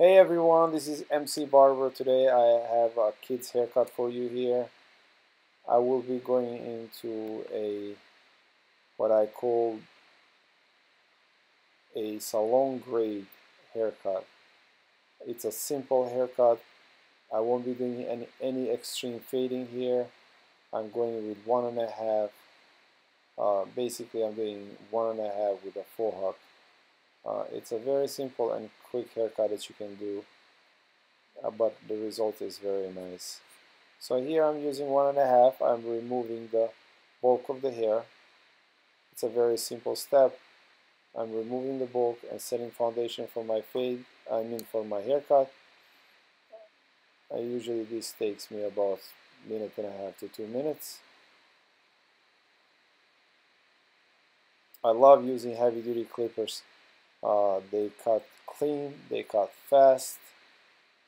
Hey everyone, this is MC Barber. Today I have a kid's haircut for you here. I will be going into a what I call a salon grade haircut. It's a simple haircut. I won't be doing any, any extreme fading here. I'm going with one and a half. Uh, basically, I'm doing one and a half with a Fohawk. Uh, it's a very simple and quick haircut that you can do, uh, but the result is very nice. So here I'm using one and a half. I'm removing the bulk of the hair. It's a very simple step. I'm removing the bulk and setting foundation for my fade, I mean for my haircut. I usually this takes me about a minute and a half to two minutes. I love using heavy duty clippers uh, they cut clean, they cut fast,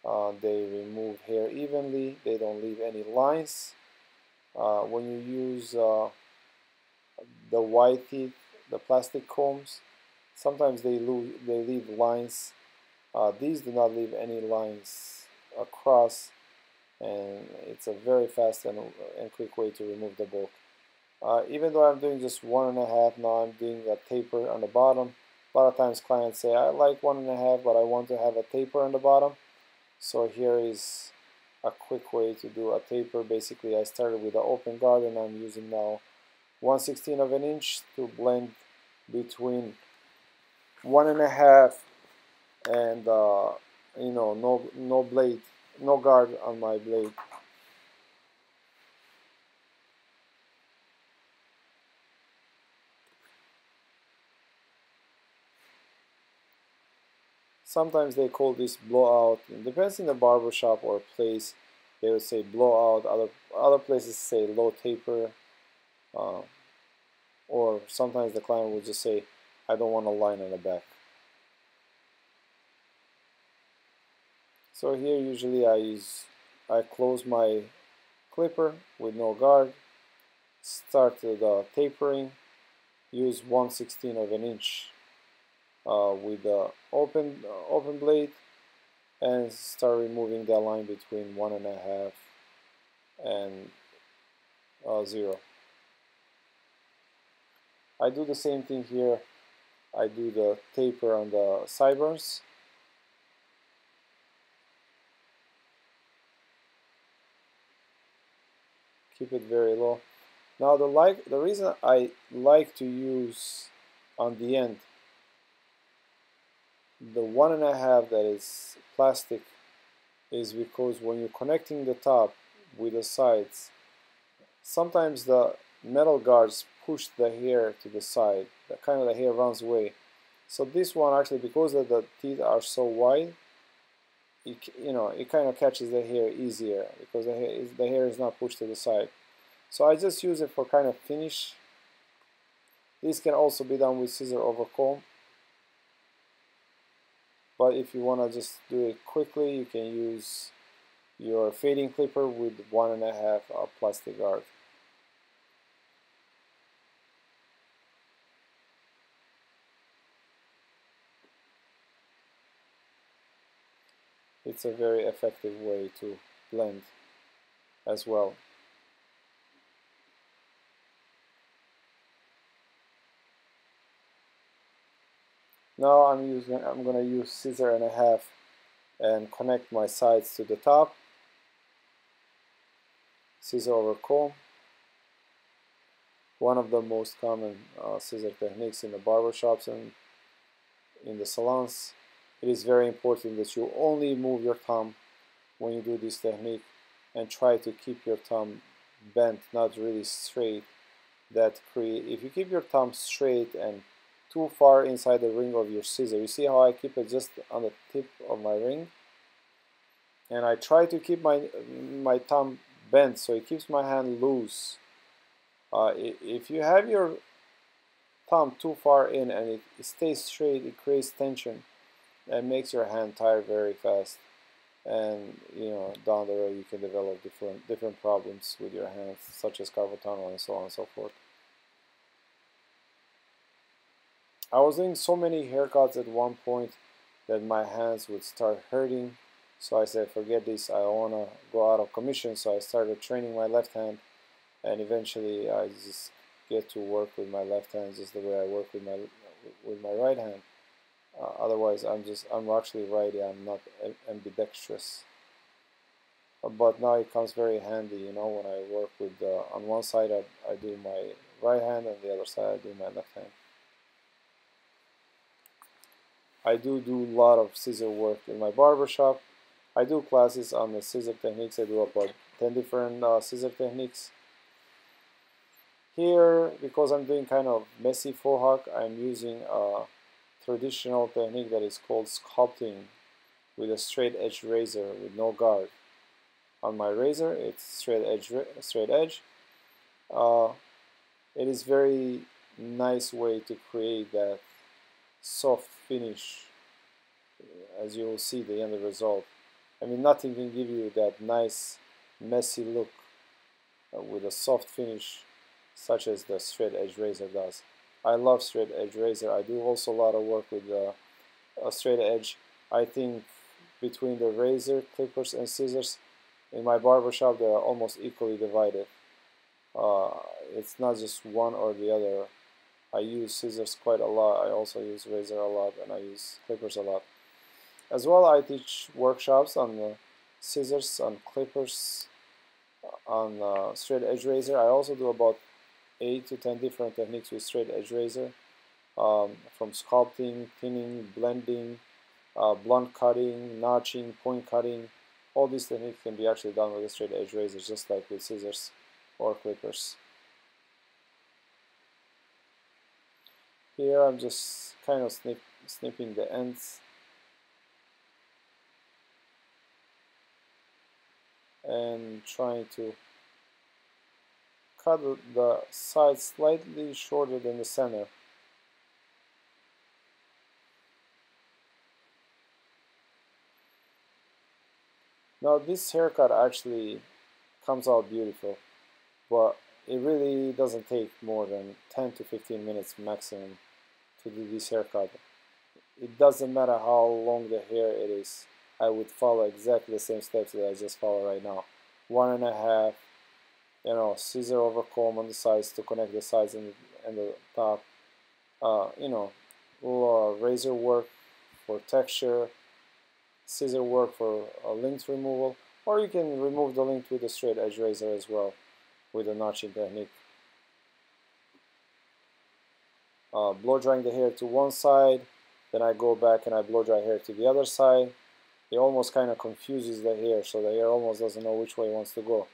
uh, they remove hair evenly, they don't leave any lines. Uh, when you use uh, the white teeth, the plastic combs, sometimes they, they leave lines. Uh, these do not leave any lines across and it's a very fast and, and quick way to remove the bulk. Even though I'm doing just one and a half now, I'm doing a taper on the bottom a lot of times clients say, I like one and a half, but I want to have a taper on the bottom. So here is a quick way to do a taper. Basically, I started with an open guard and I'm using now 1 16 of an inch to blend between one and a half and uh, you know no no blade no guard on my blade Sometimes they call this blowout. It depends in the barber shop or place. They would say blowout. Other other places say low taper. Uh, or sometimes the client will just say, I don't want a line in the back. So here usually I use I close my clipper with no guard, start the tapering, use 1 16 of an inch uh, with the open uh, open blade and start removing the line between one and a half and uh, zero. I do the same thing here. I do the taper on the sideburns. Keep it very low. Now the like the reason I like to use on the end the one and a half that is plastic is because when you're connecting the top with the sides sometimes the metal guards push the hair to the side the kind of the hair runs away. So this one actually because the teeth are so wide you, you know it kind of catches the hair easier because the hair, is, the hair is not pushed to the side. So I just use it for kind of finish. This can also be done with scissor over comb but if you want to just do it quickly you can use your fading clipper with one and a half uh, plastic guard. It's a very effective way to blend as well Now I'm using I'm gonna use scissor and a half and connect my sides to the top. Scissor over comb. One of the most common uh, scissor techniques in the barber shops and in the salons. It is very important that you only move your thumb when you do this technique and try to keep your thumb bent, not really straight. That create if you keep your thumb straight and too far inside the ring of your scissor. You see how I keep it just on the tip of my ring? And I try to keep my, my thumb bent so it keeps my hand loose. Uh, if you have your thumb too far in and it, stays straight, it creates tension and makes your hand tired very fast. And you know, down the road you can develop different different problems with your hands, such as carpal tunnel and so on and so forth. I was doing so many haircuts at one point that my hands would start hurting. So I said forget this. I want to go out of commission. So I started training my left hand and eventually I just get to work with my left hand just the way I work with my with my right hand. Uh, otherwise I'm just I'm actually righty. I'm not ambidextrous. But now it comes very handy you know when I work with uh, on one side I, I do my right hand and the other side I do my left hand I do do a lot of scissor work in my barbershop. I do classes on the scissor techniques I do about 10 different uh, scissor techniques here because I'm doing kind of messy hawk I'm using a traditional technique that is called sculpting with a straight edge razor with no guard on my razor. It's straight edge, straight edge. Uh, it is very nice way to create that soft finish as you will see the end result. I mean nothing can give you that nice messy look uh, with a soft finish such as the straight edge razor does. I love straight edge razor. I do also a lot of work with uh, a straight edge. I think between the razor, clippers, and scissors, in my barbershop they are almost equally divided. Uh, it's not just one or the other. I use scissors quite a lot. I also use razor a lot and I use clippers a lot. As well I teach workshops on the scissors, on clippers, on uh, straight edge razor. I also do about 8 to 10 different techniques with straight edge razor um, from sculpting, thinning, blending, uh, blunt cutting, notching, point cutting, all these techniques can be actually done with a straight edge razor just like with scissors or clippers. Here I'm just kind of snip, snipping the ends and trying to cut the sides slightly shorter than the center. Now this haircut actually comes out beautiful, but it really doesn't take more than 10 to 15 minutes maximum to do this haircut. It doesn't matter how long the hair it is, I would follow exactly the same steps that I just follow right now. One and a half, you know, scissor over comb on the sides to connect the sides and, and the top. Uh, you know, little uh, razor work for texture, scissor work for a lint removal or you can remove the lint with a straight edge razor as well with a notching technique. Uh, blow drying the hair to one side then I go back and I blow dry hair to the other side it almost kind of confuses the hair so the hair almost doesn't know which way it wants to go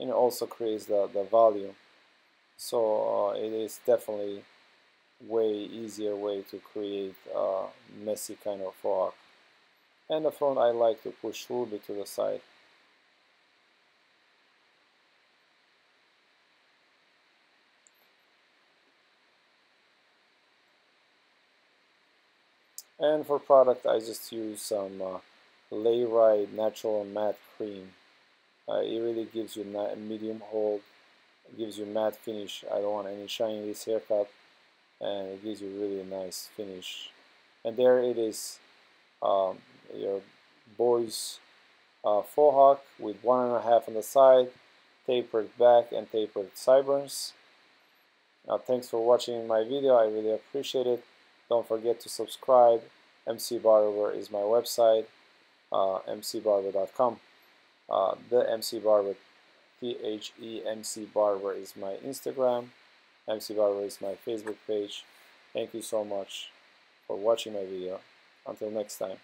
and it also creates the, the volume so uh, it is definitely way easier way to create a messy kind of faux and the front I like to push a little bit to the side. And for product I just use some uh, Layrite Natural Matte Cream. Uh, it really gives you a medium hold, gives you matte finish. I don't want any shine in this haircut and it gives you really a nice finish. And there it is um, your boys uh, hawk with one and a half on the side, tapered back and tapered sideburns. Now thanks for watching my video, I really appreciate it. Don't forget to subscribe. MC Barber is my website, uh, mcbarber.com. Uh, the MC Barber, T-H-E-M-C Barber is my Instagram. MC Barber is my Facebook page. Thank you so much for watching my video. Until next time.